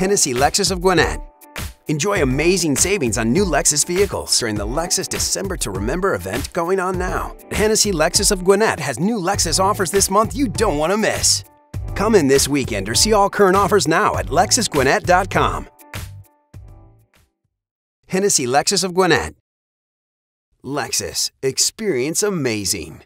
Hennessy Lexus of Gwinnett. Enjoy amazing savings on new Lexus vehicles during the Lexus December to Remember event going on now. Hennessy Lexus of Gwinnett has new Lexus offers this month you don't want to miss. Come in this weekend or see all current offers now at lexusgwinnett.com. Hennessy Lexus of Gwinnett. Lexus. Experience amazing.